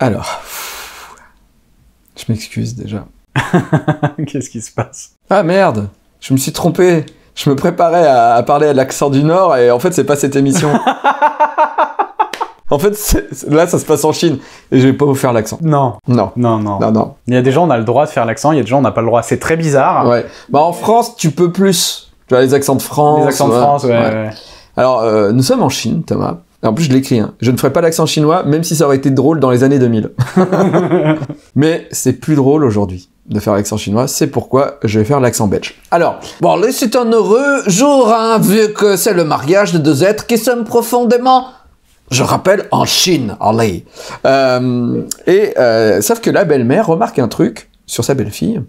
Alors, je m'excuse déjà. Qu'est-ce qui se passe? Ah merde, je me suis trompé. Je me préparais à, à parler à l'accent du Nord et en fait c'est pas cette émission. en fait là ça se passe en Chine et je vais pas vous faire l'accent. Non, Non, non, non. non, non. Il y a des gens, on a le droit de faire l'accent, il y a des gens, on n'a pas le droit. C'est très bizarre. Ouais. Bah en France tu peux plus. Tu vois les accents de France. Les accents de France, ouais. ouais. ouais. Alors euh, nous sommes en Chine Thomas. En plus je l'écris. Hein. Je ne ferai pas l'accent chinois même si ça aurait été drôle dans les années 2000. Mais c'est plus drôle aujourd'hui de faire l'accent chinois, c'est pourquoi je vais faire l'accent belge. Alors, bon, là, c'est un heureux jour, hein, vu que c'est le mariage de deux êtres qui s'aiment profondément. Je rappelle, en Chine, allez. Euh, et euh, sauf que la belle-mère remarque un truc sur sa belle-fille.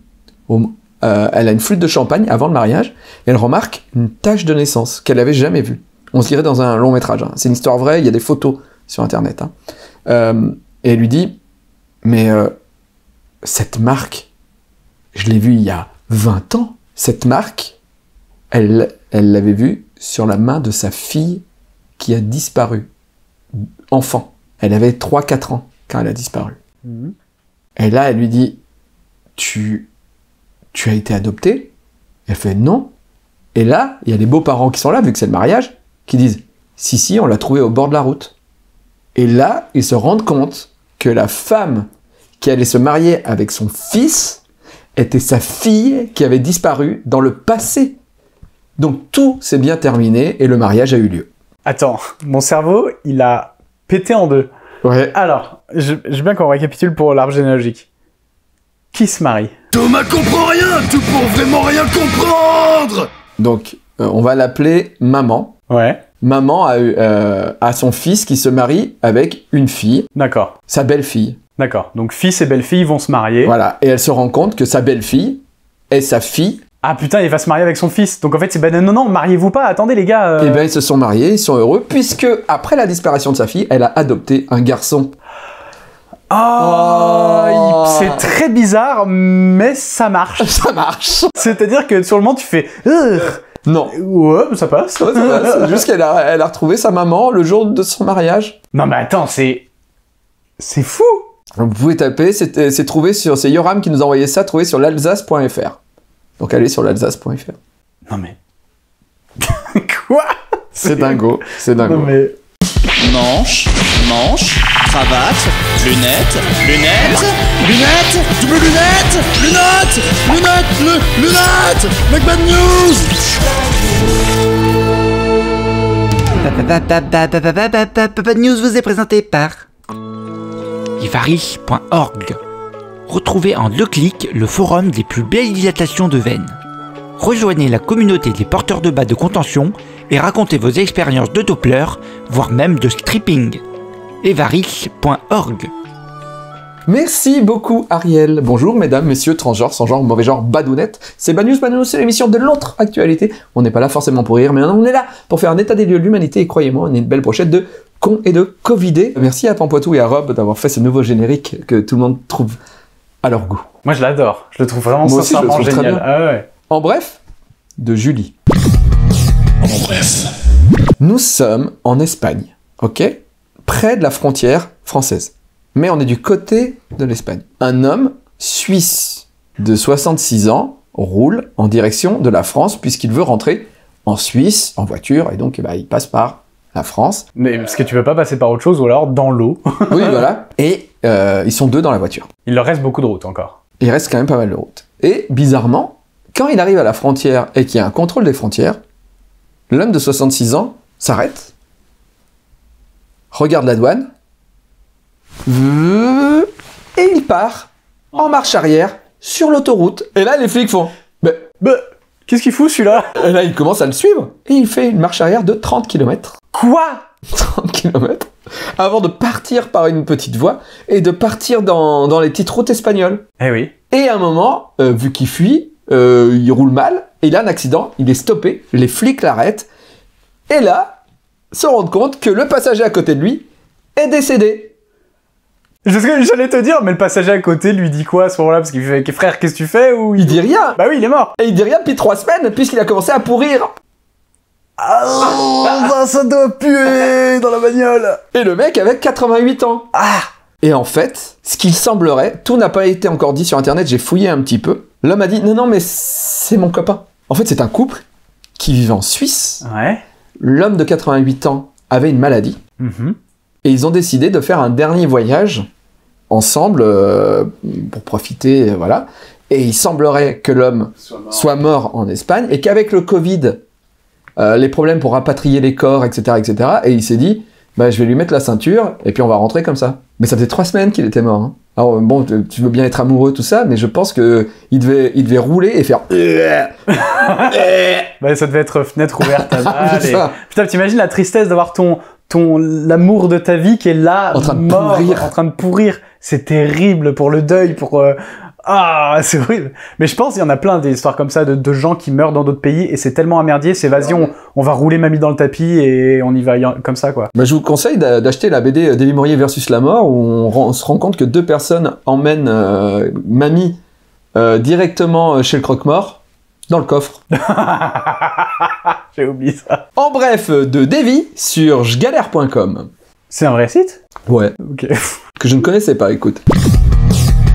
Euh, elle a une flûte de champagne avant le mariage, et elle remarque une tache de naissance qu'elle avait jamais vue. On se dirait dans un long métrage. hein. C'est une histoire vraie, il y a des photos sur Internet. hein. Euh, et elle lui dit, mais euh, cette marque, je l'ai vue il y a 20 ans. Cette marque, elle elle l'avait vue sur la main de sa fille qui a disparu. Enfant. Elle avait 3-4 ans quand elle a disparu. Mhm. Et là, elle lui dit, tu, tu as été adoptée? Elle fait non. Et là, il y a les beaux-parents qui sont là, vu que c'est le mariage, qui disent, si, si, on l'a trouvée au bord de la route. Et là, ils se rendent compte que la femme qui allait se marier avec son fils était sa fille qui avait disparu dans le passé. Donc tout s'est bien terminé et le mariage a eu lieu. Attends, mon cerveau, il a pété en deux. Ouais. Alors, je, je veux bien qu'on récapitule pour l'arbre généalogique. Qui se marie? Thomas comprend rien, tout pour vraiment rien comprendre Donc euh, on va l'appeler maman. Ouais, Maman a, eu, euh, a son fils qui se marie avec une fille, d'accord. sa belle-fille. D'accord. Donc fils et belle-fille vont se marier. Voilà. Et elle se rend compte que sa belle-fille est sa fille. Ah putain, il va se marier avec son fils. Donc en fait, c'est ben non, non, mariez-vous pas. Attendez les gars. euh, Et bien ils se sont mariés, ils sont heureux, puisque après la disparition de sa fille, elle a adopté un garçon. Oh, Oh. c'est très bizarre, mais ça marche. Ça marche C'est-à-dire que sur le moment, tu fais. Non. Ouais, ça passe. Ouais, ça va, c'est juste qu'elle a, elle a retrouvé sa maman le jour de son mariage. non mais attends, c'est. C'est fou. Donc, vous pouvez taper, c'est c'est trouvé sur, c'est Yoram qui nous a envoyé ça, trouvé sur l'alsace.fr. Donc allez sur l'alsace.fr. Non mais. Quoi? C'est dingo, c'est dingo. Non mais. Manche, manche, cravate, lunettes, lunettes, lunettes, double lunettes, lunettes, lunettes, lu- lunettes, Make Bad News Papa News vous est présenté par Ivaris.org. Retrouvez en deux clics le forum des plus belles dilatations de veines. Rejoignez la communauté des porteurs de bas de contention et racontez vos expériences de Doppler, voire même de stripping. Evaris.org. Merci beaucoup Ariel. Bonjour mesdames, messieurs, transgenres, sans genre, mauvais genre, badounettes. C'est Banus Banus, c'est l'émission de l'autre actualité. On n'est pas là forcément pour rire, mais on est là pour faire un état des lieux de l'humanité et croyez-moi, on est une belle brochette de cons et de covidés. Merci à Pampoitou et à Rob d'avoir fait ce nouveau générique que tout le monde trouve à leur goût. Moi je l'adore. Je le trouve vraiment Moi aussi, je le sincèrement trouve très génial. bien. Ah ouais. En bref, de Julie. En bref. Nous sommes en Espagne, ok? Près de la frontière française. Mais on est du côté de l'Espagne. Un homme suisse de 66 ans roule en direction de la France puisqu'il veut rentrer en Suisse en voiture et donc eh ben, il passe par la France. Mais parce que tu veux pas passer par autre chose ou alors dans l'eau? Oui, voilà. Et euh, ils sont deux dans la voiture. Il leur reste beaucoup de route encore. Il reste quand même pas mal de route. Et bizarrement, quand il arrive à la frontière et qu'il y a un contrôle des frontières, l'homme de 66 ans s'arrête, regarde la douane, et il part en marche arrière sur l'autoroute. Et là, les flics font. Bah, qu'est-ce qu'il fout celui-là? Et là, il commence à le suivre. Et il fait une marche arrière de 30 km. Quoi? 30 km avant de partir par une petite voie et de partir dans, dans les petites routes espagnoles. Eh oui. Et à un moment, euh, vu qu'il fuit, euh, il roule mal, et il a un accident, il est stoppé, les flics l'arrêtent, et là, se rendent compte que le passager à côté de lui est décédé. Je sais que j'allais te dire, mais le passager à côté lui dit quoi à ce moment-là? Parce qu'il fait frère, qu'est-ce que tu fais ou Il dit rien, Bah oui, il est mort. et il dit rien depuis trois semaines, puisqu'il a commencé à pourrir. Ah, ça doit puer dans la bagnole. Et le mec avait 88 ans. Ah Et en fait, ce qu'il semblerait, tout n'a pas été encore dit sur internet, j'ai fouillé un petit peu. L'homme a dit non, non, mais c'est mon copain. En fait, c'est un couple qui vivait en Suisse. Ouais. L'homme de 88 ans avait une maladie. Mhm. Et ils ont décidé de faire un dernier voyage ensemble euh, pour profiter, voilà. Et il semblerait que l'homme soit mort en Espagne et qu'avec le Covid, euh, les problèmes pour rapatrier les corps, etc., etc., et il s'est dit, bah, je vais lui mettre la ceinture et puis on va rentrer comme ça. Mais ça faisait trois semaines qu'il était mort. hein. Alors bon, tu- veux bien être amoureux, tout ça, mais je pense que il devait, il devait rouler et faire. Bah, ça devait être fenêtre ouverte. C'est Allez. ça. Putain, t'imagines la tristesse d'avoir ton, ton, l'amour de ta vie qui est là, En train de mort, pourrir. en train de pourrir. C'est terrible pour le deuil, pour, euh, ah, c'est horrible. Mais je pense qu'il y en a plein des histoires comme ça de, de gens qui meurent dans d'autres pays et c'est tellement un merdier, c'est vas-y, on, on va rouler mamie dans le tapis et on y va y- comme ça, quoi. Bah, je vous conseille d'a- d'acheter la BD David Maurier versus la mort où on, se rend compte que deux personnes emmènent euh, Mamie euh, directement euh, chez le croque-mort dans le coffre. J'ai oublié ça. En bref, euh, de Davy sur jgalère.com. C'est un vrai site? Ouais, Ok. que je ne connaissais pas, écoute.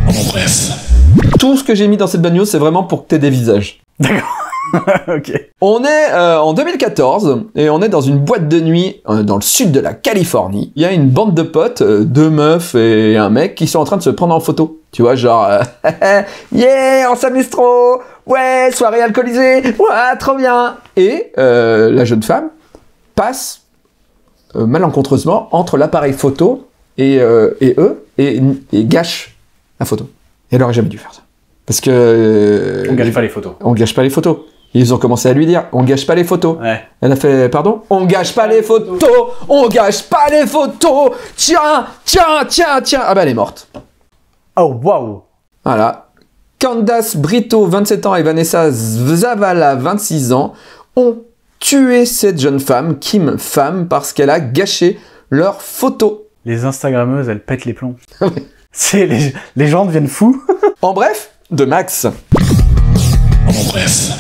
En bref. Tout ce que j'ai mis dans cette bagnole, c'est vraiment pour que t'aies des visages. ok. On est euh, en 2014 et on est dans une boîte de nuit euh, dans le sud de la Californie. Il y a une bande de potes, euh, deux meufs et un mec qui sont en train de se prendre en photo. Tu vois, genre, yeah, on s'amuse trop, ouais, soirée alcoolisée, ouais, trop bien. Et la jeune femme passe malencontreusement entre l'appareil photo et, et eux et, et gâche la photo. Elle aurait jamais dû faire ça. Parce que... euh, On gâche pas les photos. on gâche pas les photos. Ils ont commencé à lui dire, on gâche pas les photos. Ouais. Elle a fait, pardon? On gâche pas les photos On gâche pas les photos Tiens, tiens, tiens, tiens Ah bah elle est morte. Oh, waouh. Voilà. Candace Brito, 27 ans, et Vanessa Zavala, 26 ans, ont tué cette jeune femme, Kim Femme, parce qu'elle a gâché leurs photos. Les Instagrammeuses, elles pètent les plombs. C'est les, les gens deviennent fous. En bref, de Max. En bref.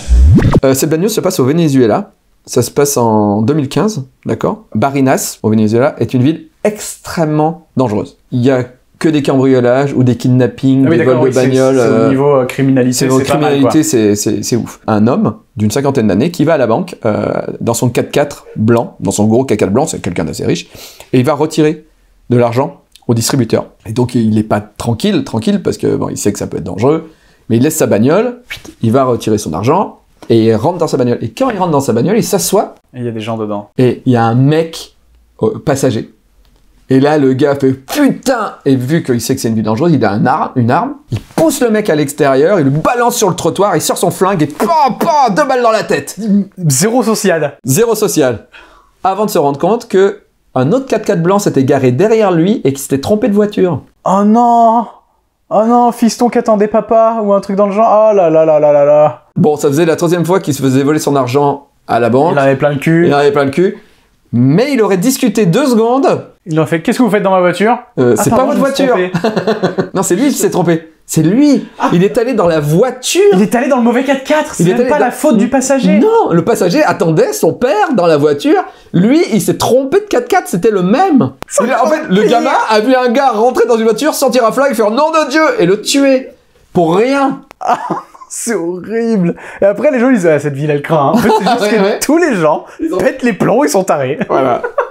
Euh, cette bagnole se passe au Venezuela. Ça se passe en 2015, d'accord? Barinas, au Venezuela, est une ville extrêmement dangereuse. Il y a que des cambriolages ou des kidnappings, des vols de oui, c'est- bagnoles. C'est euh, au niveau euh, criminalité, c'est criminalité, c'est- c'est c'est ouf. Un homme d'une cinquantaine d'années qui va à la banque euh, dans son 4x4 blanc, dans son gros 4x4 blanc, c'est quelqu'un d'assez riche, et il va retirer de l'argent au distributeur. Et donc il est pas tranquille, tranquille, parce que bon, il sait que ça peut être dangereux, mais il laisse sa bagnole, il va retirer son argent, et il rentre dans sa bagnole. Et quand il rentre dans sa bagnole, il s'assoit. Et il y a des gens dedans. et il y a un mec euh, passager. Et là, le gars fait putain Et vu qu'il sait que c'est une vie dangereuse, il a un arme, une arme, il pousse le mec à l'extérieur, il le balance sur le trottoir, il sort son flingue et pam, pam, deux balles dans la tête Zéro social. Zéro social. Avant de se rendre compte que un autre 4x4 blanc s'était garé derrière lui et qu'il s'était trompé de voiture. Oh non Oh non, fiston qui attendait papa ou un truc dans le genre. Oh là là là là là là. Bon, ça faisait la troisième fois qu'il se faisait voler son argent à la banque. Il en avait plein le cul. Il en avait plein le cul. Mais il aurait discuté deux secondes. Ils ont fait Qu'est-ce que vous faites dans ma voiture? Euh, Ah, c'est pardon, pas votre voiture. Non, c'est lui qui s'est trompé. C'est lui. Il est allé dans la voiture. Il est allé dans le mauvais 4x4. C'est même allé pas dans- la faute du passager. Non, le passager attendait son père dans la voiture. Lui, il s'est trompé de 4x4, c'était le même. Il a- en fait, le gamin a vu un gars rentrer dans une voiture, sortir un flag, faire nom de Dieu et le tuer. Pour rien. C'est horrible. Et après, les gens ils disent ah, cette ville elle craint. hein. En fait, c'est juste Ouais, que ouais. tous les gens pètent les plombs, ils sont tarés. Voilà.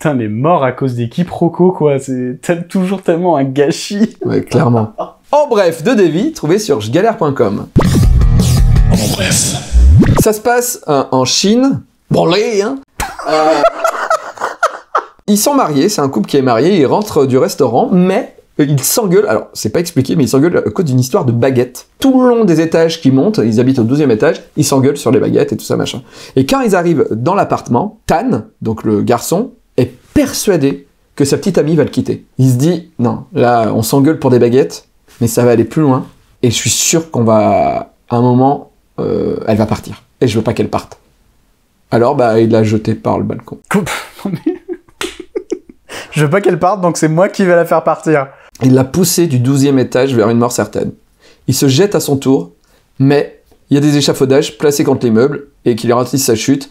Putain, mais mort à cause des quiproquos, quoi. C'est toujours tellement un gâchis. Ouais, clairement. En bref, de Davy, trouvé sur jgalère.com. En bref. Ça se passe euh, en Chine. Branlé, hein Euh, Ils sont mariés, c'est un couple qui est marié, ils rentrent du restaurant, mais euh, ils s'engueulent, alors c'est pas expliqué, mais ils s'engueulent à cause d'une histoire de baguette. Tout le long des étages qui montent, ils habitent au 12e étage, ils s'engueulent sur les baguettes et tout ça machin. Et quand ils arrivent dans l'appartement, Tan, donc le garçon, persuadé que sa petite amie va le quitter. Il se dit, non, là on s'engueule pour des baguettes, mais ça va aller plus loin, et je suis sûr qu'on va, à un moment, euh, elle va partir. Et je veux pas qu'elle parte. Alors, bah, il l'a jetée par le balcon. Je veux pas qu'elle parte, donc c'est moi qui vais la faire partir. Il l'a poussée du 12e étage vers une mort certaine. Il se jette à son tour, mais il y a des échafaudages placés contre les meubles et qui lui ralentissent sa chute.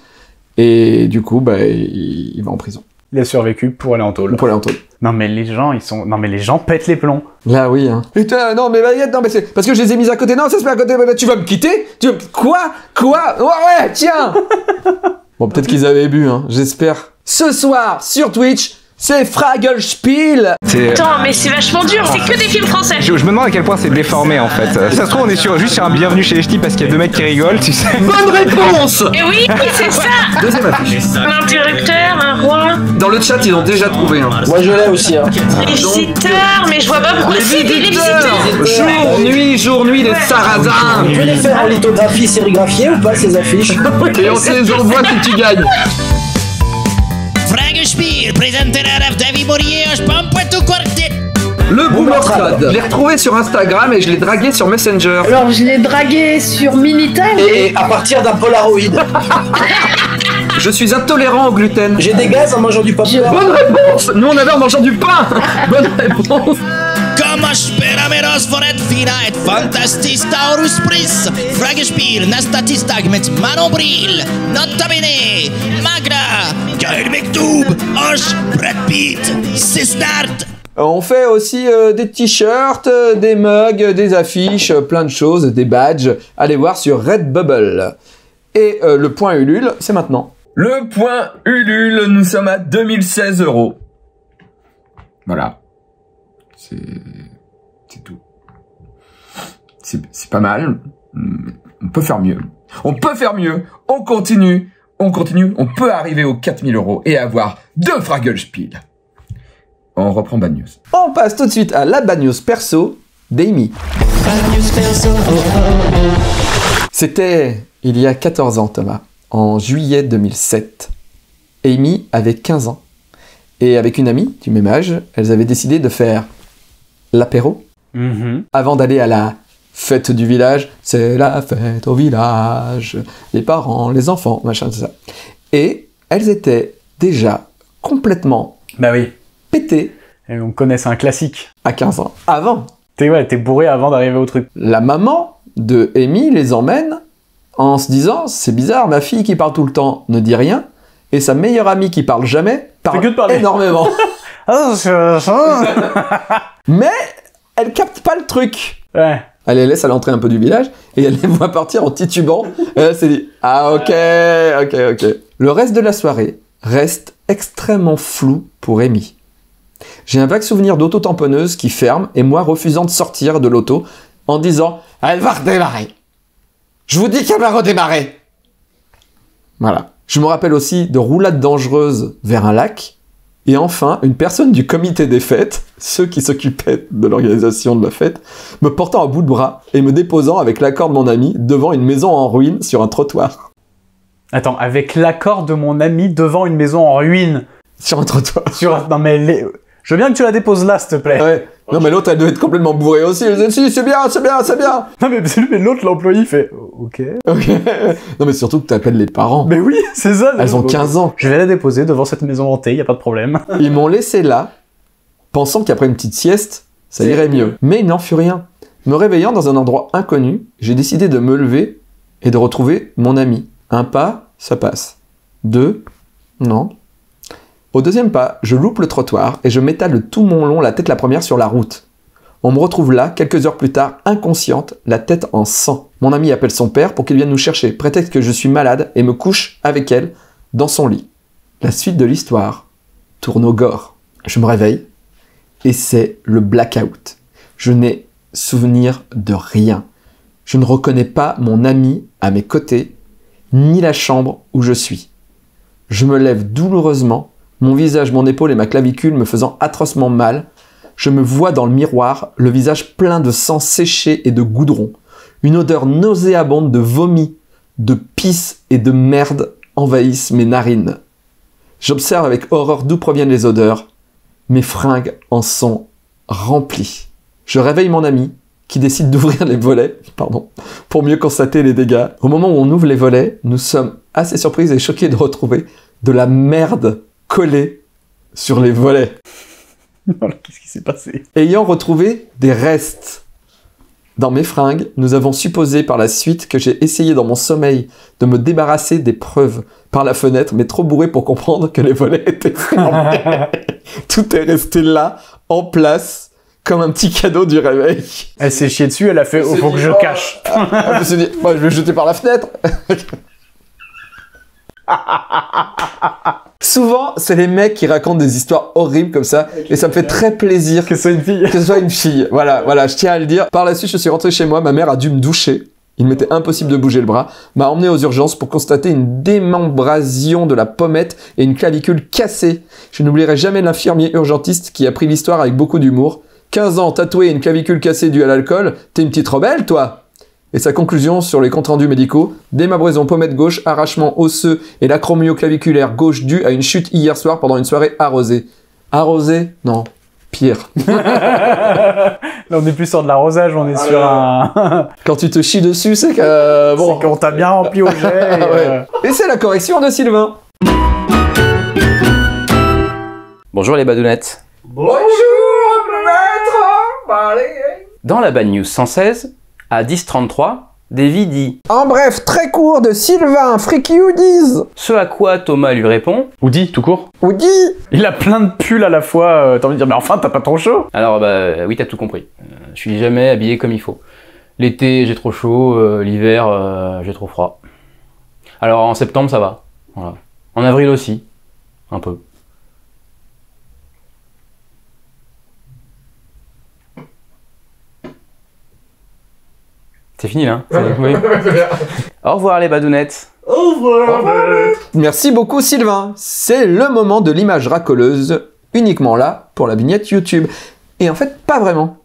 Et du coup, bah, il, il va en prison. Il a survécu pour aller en tôle. Pour aller en tôle. Non mais les gens, ils sont... Non mais les gens pètent les plombs. Là, oui. Hein. Putain, non, mais baguette, non, mais c'est parce que je les ai mis à côté. Non, ça se met à côté. mais Tu vas me quitter? Tu vas me- Quoi? Quoi? Ouais, ouais, tiens Bon, peut-être qu'ils avaient bu, hein. J'espère. Ce soir, sur Twitch, c'est Fraggle C'est- Attends, mais c'est vachement dur, c'est que des films français. Je, je me demande à quel point c'est déformé en fait. Euh, Ça se trouve, on est sur, juste sur un bienvenu chez les ch'tis parce qu'il y a deux mecs qui rigolent, tu sais. Bonne réponse Et oui, c'est ça Deuxième affiche. Un interrupteur, un roi, Dans le chat, ils ont déjà trouvé. Hein. Moi je l'ai aussi. Hein. les visiteurs, mais je vois pas pourquoi c'est des les visiteurs. Jour, nuit, jour, nuit, les sarrasins Tu peux les faire en lithographie sérigraphiée ou pas ces affiches? Et on se les envoie si tu gagnes. David Quartet. Le Boomer Trad. Je l'ai retrouvé sur Instagram et je l'ai dragué sur Messenger. Alors je l'ai dragué sur Minitel. Et à partir d'un Polaroid. Je suis intolérant au gluten. J'ai des gaz en mangeant du popcorn. Bonne réponse Nous on avait en mangeant du pain Bonne réponse Comme met Mektoub. Osh. Brad Pitt. Cisnard. On fait aussi euh, des t-shirts, euh, des mugs, euh, des affiches, euh, plein de choses, des badges. Allez voir sur Redbubble. Et euh, le point Ulule, c'est maintenant. Le point Ulule, nous sommes à 2016 euros. Voilà. C'est... C'est tout. C'est pas mal. On peut faire mieux. On peut faire mieux. On continue. On continue. On peut arriver aux 4000 euros et avoir deux Fraggle-Spiel. On reprend Bad News. On passe tout de suite à la Bad News perso d'Amy. C'était il y a 14 ans, Thomas, en juillet 2007. Amy avait 15 ans. Et avec une amie du même âge, elles avaient décidé de faire l'apéro Mhm. avant d'aller à la fête du village. C'est la fête au village. Les parents, les enfants, machin, tout ça. Et elles étaient déjà complètement Bah oui. pétées Et on connaît, c'est un classique. à 15 ans. Avant, T'es ouais, t'es bourré avant d'arriver au truc. la maman de Amy les emmène en se disant c'est bizarre, ma fille qui parle tout le temps ne dit rien et sa meilleure amie qui parle jamais parle que de parler. énormément. Ah, Mais elle capte pas le truc. ouais. Elle les laisse à l'entrée un peu du village et elle les voit partir en titubant. Et elle s'est dit ah ok ok ok. Le reste de la soirée reste extrêmement flou pour Amy. J'ai un vague souvenir d'auto-tamponneuse qui ferme et moi refusant de sortir de l'auto en disant Elle va redémarrer. Je vous dis qu'elle va redémarrer. Voilà. Je me rappelle aussi de roulades dangereuses vers un lac. Et enfin, une personne du comité des fêtes, ceux qui s'occupaient de l'organisation de la fête, me portant à bout de bras et me déposant avec l'accord de mon ami devant une maison en ruine sur un trottoir. Attends, avec l'accord de mon ami devant une maison en ruine? Sur un trottoir. Sur... Non mais les- je veux bien que tu la déposes là, s'il te plaît. Ouais. Non mais l'autre elle devait être complètement bourrée aussi. Elle disait si c'est bien, c'est bien, c'est bien. Non mais, mais l'autre, l'employé, il fait ok. Ok. Non mais surtout que t'appelles les parents. Mais oui, c'est ça. Elles ont 15 ans. Je vais la déposer devant cette maison hantée, y a pas de problème. Ils m'ont laissé là, pensant qu'après une petite sieste, ça irait mieux. Mais il n'en fut rien. Me réveillant dans un endroit inconnu, j'ai décidé de me lever et de retrouver mon ami. Un pas, ça passe. Deux, non. Au deuxième pas, je loupe le trottoir et je m'étale tout mon long la tête la première sur la route. On me retrouve là, quelques heures plus tard, inconsciente, la tête en sang. Mon ami appelle son père pour qu'il vienne nous chercher, prétexte que je suis malade et me couche avec elle dans son lit. La suite de l'histoire tourne au gore. Je me réveille et c'est le blackout. Je n'ai souvenir de rien. Je ne reconnais pas mon ami à mes côtés, ni la chambre où je suis. Je me lève douloureusement, mon visage, mon épaule et ma clavicule me faisant atrocement mal. Je me vois dans le miroir, le visage plein de sang séché et de goudron. Une odeur nauséabonde de vomi, de pisse et de merde envahissent mes narines. J'observe avec horreur d'où proviennent les odeurs. Mes fringues en sont remplies. Je réveille mon ami, qui décide d'ouvrir les volets, pardon, pour mieux constater les dégâts. Au moment où on ouvre les volets, nous sommes assez surprises et choqués de retrouver de la merde collée sur les volets. Qu'est-ce qui s'est passé Ayant retrouvé des restes Dans mes fringues, nous avons supposé par la suite que j'ai essayé dans mon sommeil de me débarrasser des preuves par la fenêtre, mais trop bourré pour comprendre que les volets étaient fermés. Tout est resté là, en place, comme un petit cadeau du réveil. Elle s'est chiée dessus, elle a fait, oh, faut que je cache. Ah, je me dit, bah, je vais jeter par la fenêtre. Souvent, c'est les mecs qui racontent des histoires horribles comme ça, et ça me fait très plaisir Que c'est une fille. que ce soit une fille. Voilà, voilà, je tiens à le dire. Par la suite, je suis rentré chez moi, ma mère a dû me doucher. Il m'était impossible de bouger le bras, m'a emmené aux urgences pour constater une démembration de la pommette et une clavicule cassée. Je n'oublierai jamais l'infirmier urgentiste qui a pris l'histoire avec beaucoup d'humour. 15 ans, tatoué et une clavicule cassée due à l'alcool, t'es une petite rebelle, toi Et sa conclusion sur les comptes rendus médicaux, démembraison pommette gauche, arrachement osseux et l'acromioclaviculaire gauche due à une chute hier soir pendant une soirée arrosée. Arrosée? Non, pire. Là, on est plus sur de l'arrosage, on est sur un. Quand tu te chies dessus, c'est que... euh, bon... C'est qu'on t'a bien rempli au jet. et, Ah ouais. euh, Et c'est la correction de Sylvain. Bonjour les badounettes. Bonjour, maître Dans la Bad News 116, à 10.33, Davy dit En bref, très court de Sylvain, Freaky Hoodies. Ce à quoi Thomas lui répond Woody, tout court. Woody Il a plein de pulls à la fois. euh, T'as envie de dire, mais enfin, t'as pas trop chaud Alors bah oui, t'as tout compris. Euh, je suis jamais habillé comme il faut. L'été, j'ai trop chaud, euh, l'hiver, euh, j'ai trop froid. Alors en septembre, ça va. Voilà. En avril aussi, un peu. C'est fini là hein Oui. Au revoir les badounettes. Merci beaucoup Sylvain. C'est le moment de l'image racoleuse, uniquement là pour la vignette YouTube. Et en fait, pas vraiment.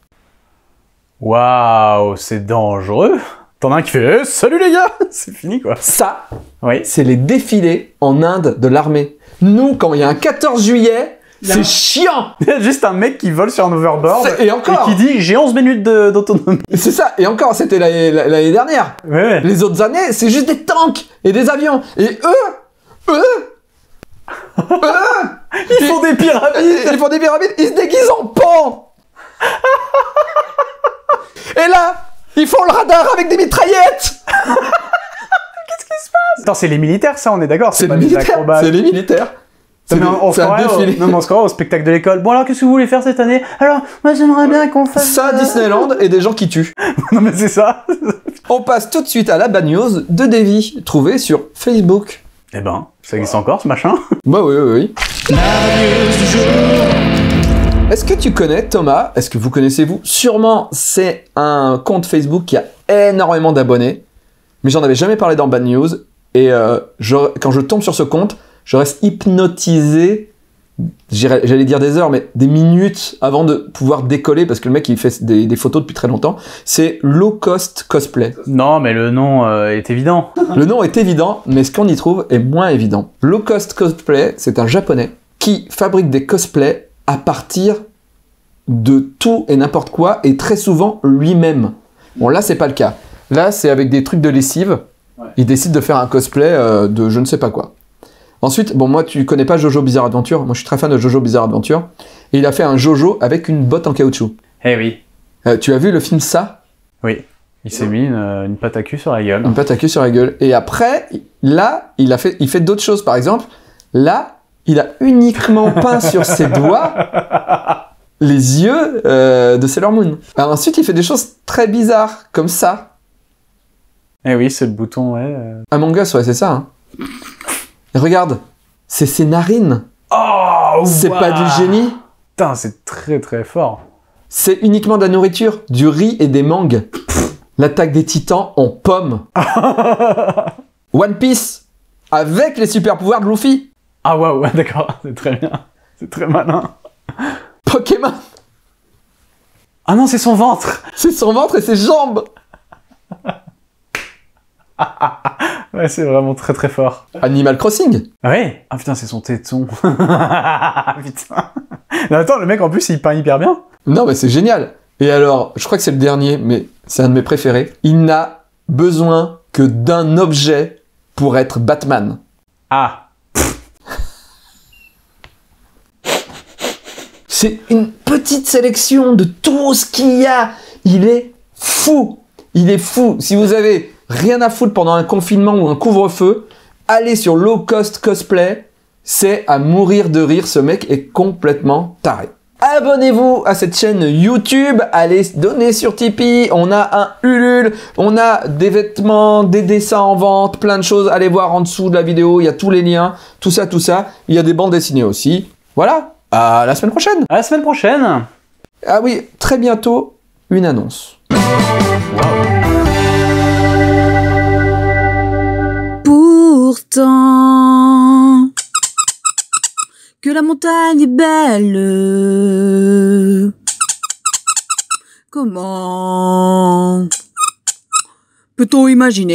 Waouh, c'est dangereux. T'en as un qui fait eh, Salut les gars C'est fini quoi. Ça, Oui. c'est les défilés en Inde de l'armée. Nous, quand il y a un 14 juillet, c'est chiant. Il y a juste un mec qui vole sur un overboard. Et encore. qui dit J'ai 11 minutes d'autonomie. C'est ça. Et encore, c'était l'année dernière. Ouais, ouais. Les autres années, c'est juste des tanks et des avions. Et eux, eux, eux, Ils font des pyramides ils font des pyramides, ils se déguisent en pan. et là, ils font le radar avec des mitraillettes. Attends, c'est les militaires, ça, on est d'accord C'est les militaires. Non, mais on, on c'est se un croirait au- défilé. non, mais on se croirait au spectacle de l'école. Bon, alors, qu'est-ce que vous voulez faire cette année? Alors, moi, j'aimerais bien qu'on fasse. Ça, Disneyland et des gens qui tuent. non, mais c'est ça. On passe tout de suite à la bad news de Davy, trouvée sur Facebook. Eh ben, ça existe encore, ce machin Bah oui, oui, oui. Est-ce que tu connais Thomas? Est-ce que vous connaissez vous? Sûrement, c'est un compte Facebook qui a énormément d'abonnés, mais j'en avais jamais parlé dans Bad News. Et euh, je- quand je tombe sur ce compte, je reste hypnotisé. J'allais dire des heures, mais des minutes avant de pouvoir décoller parce que le mec il fait des, des photos depuis très longtemps. C'est Low Cost Cosplay. Non, mais le nom euh, est évident. Le nom est évident, mais ce qu'on y trouve est moins évident. Low Cost Cosplay, c'est un japonais qui fabrique des cosplays à partir de tout et n'importe quoi, et très souvent lui-même. Bon, là, c'est pas le cas. Là, c'est avec des trucs de lessive. Il décide de faire un cosplay euh, de je ne sais pas quoi. Ensuite, bon, moi, tu connais pas Jojo Bizarre Adventure. Moi, je suis très fan de Jojo Bizarre Adventure. Et il a fait un Jojo avec une botte en caoutchouc. Eh oui. Euh, tu as vu le film Ça? Oui. Il s'est mis une, euh, une pâte à cul sur la gueule. Un peu attaqué sur la gueule. Et après, là, il a fait, il fait d'autres choses. Par exemple, là, il a uniquement peint sur ses doigts les yeux euh, de Sailor Moon. Alors ensuite, il fait des choses très bizarres, comme ça. Eh oui, c'est le bouton, ouais. Among Us, ouais, c'est ça. hein. Et regarde, c'est ses narines. Oh C'est pas du génie. Putain, c'est très très fort. C'est uniquement de la nourriture, du riz et des mangues. L'attaque des titans en pommes. One Piece, avec les super pouvoirs de Luffy. Ah waouh, ouais, d'accord, c'est très bien. C'est très malin. Pokémon, Ah non, c'est son ventre c'est son ventre et ses jambes. Ouais, c'est vraiment très très fort. Animal Crossing. Ah ouais? Ah putain, c'est son téton. putain. Non, attends, le mec en plus il peint hyper bien. Non, mais c'est génial. Et alors, je crois que c'est le dernier, mais c'est un de mes préférés. Il n'a besoin que d'un objet pour être Batman. Ah. C'est une petite sélection de tout ce qu'il y a. Il est fou. Il est fou. Si vous avez rien à foutre pendant un confinement ou un couvre-feu, allez sur Low Cost Cosplay. C'est à mourir de rire. Ce mec est complètement taré. Abonnez-vous à cette chaîne YouTube, allez donner sur Tipeee, on a un Ulule, on a des vêtements, des dessins en vente, plein de choses, allez voir en dessous de la vidéo, il y a tous les liens, tout ça, tout ça, il y a des bandes dessinées aussi. Voilà, à la semaine prochaine. À la semaine prochaine. Ah oui, très bientôt, une annonce. Pourtant, que la montagne est belle. Comment peut-on imaginer